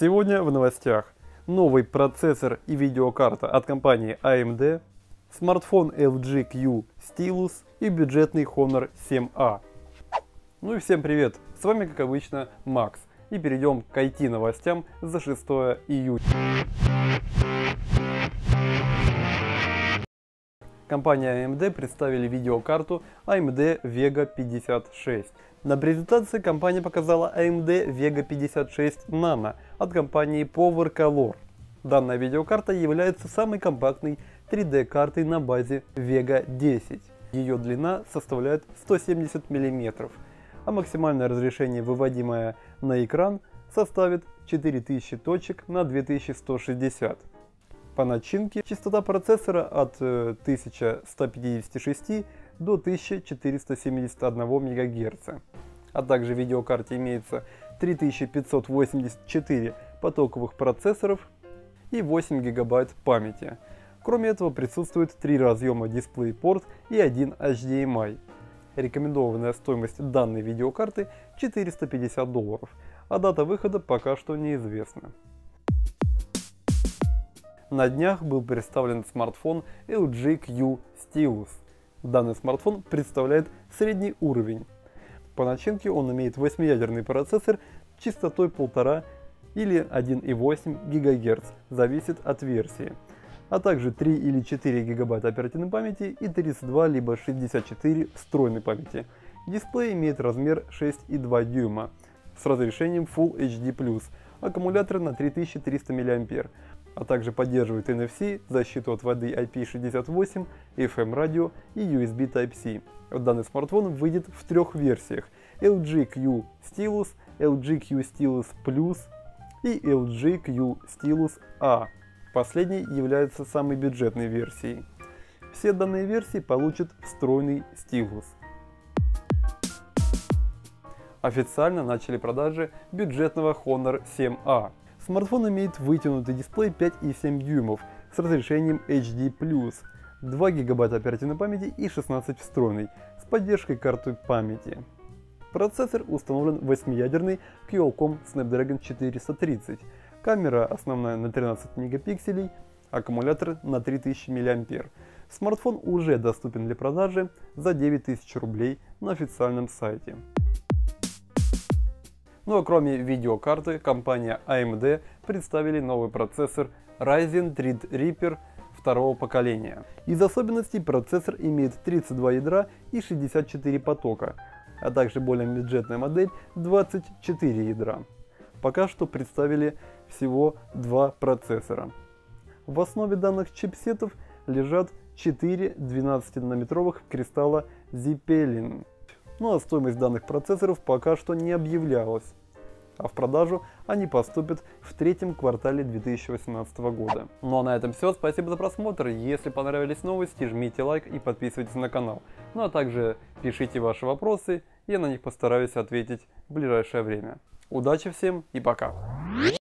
Сегодня в новостях новый процессор и видеокарта от компании AMD, смартфон LG Q Stylus и бюджетный Honor 7A. Ну и всем привет, с вами как обычно Макс и перейдем к IT новостям за 6 июня. Компания AMD представили видеокарту AMD Vega 56. На презентации компания показала AMD Vega 56 Nano от компании PowerColor. Данная видеокарта является самой компактной 3D картой на базе Vega 10. Ее длина составляет 170 мм, а максимальное разрешение, выводимое на экран, составит 4000 точек на 2160 по начинке частота процессора от 1156 э, до 1471 МГц. А также в видеокарте имеется 3584 потоковых процессоров и 8 ГБ памяти. Кроме этого присутствует 3 разъема DisplayPort и 1 HDMI. Рекомендованная стоимость данной видеокарты 450 долларов, а дата выхода пока что неизвестна. На днях был представлен смартфон LG Q Stylus. Данный смартфон представляет средний уровень. По начинке он имеет 8-ядерный процессор частотой 1,5 или 1,8 ГГц, зависит от версии, а также 3 или 4 ГБ оперативной памяти и 32 либо 64 встроенной памяти. Дисплей имеет размер 6,2 дюйма с разрешением Full HD+, аккумулятор на 3300 мАч, а также поддерживает NFC, защиту от воды IP68, FM радио и USB Type-C. Данный смартфон выйдет в трех версиях LG Q Stylus, LG Q Stylus Plus и LG Q Stylus A. Последний является самой бюджетной версией. Все данные версии получат встроенный стилус. Официально начали продажи бюджетного Honor 7A. Смартфон имеет вытянутый дисплей 5,7 дюймов с разрешением HD+, 2 ГБ оперативной памяти и 16 встроенной с поддержкой карты памяти. Процессор установлен 8-ядерный Qualcomm Snapdragon 430, камера основная на 13 мегапикселей, аккумулятор на 3000 мАч. Смартфон уже доступен для продажи за 9000 рублей на официальном сайте. Ну а кроме видеокарты, компания AMD представили новый процессор Ryzen Threadripper второго поколения. Из особенностей процессор имеет 32 ядра и 64 потока, а также более бюджетная модель 24 ядра. Пока что представили всего два процессора. В основе данных чипсетов лежат 4 12-нанометровых кристалла Zipelin. Ну а стоимость данных процессоров пока что не объявлялась а в продажу они поступят в третьем квартале 2018 года. Ну а на этом все, спасибо за просмотр, если понравились новости, жмите лайк и подписывайтесь на канал. Ну а также пишите ваши вопросы, я на них постараюсь ответить в ближайшее время. Удачи всем и пока!